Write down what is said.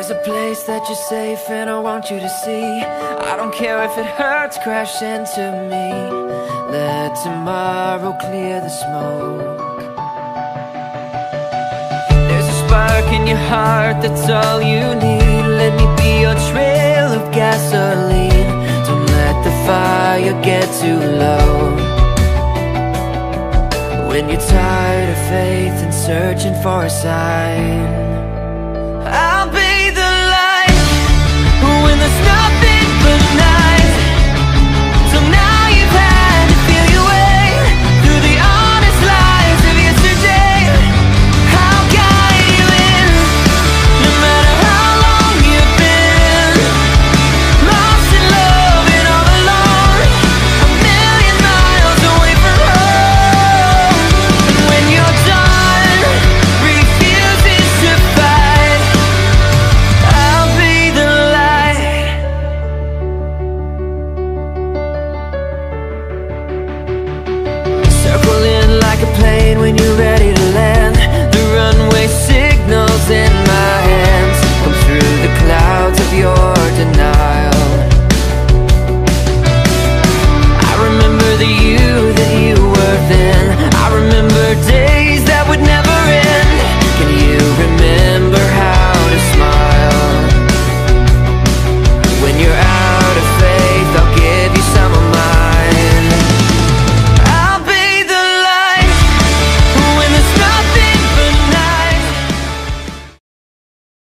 There's a place that you're safe and I want you to see. I don't care if it hurts, crash into me. Let tomorrow clear the smoke. There's a spark in your heart, that's all you need. Let me be your trail of gasoline. Don't let the fire get too low. When you're tired of faith and searching for a sign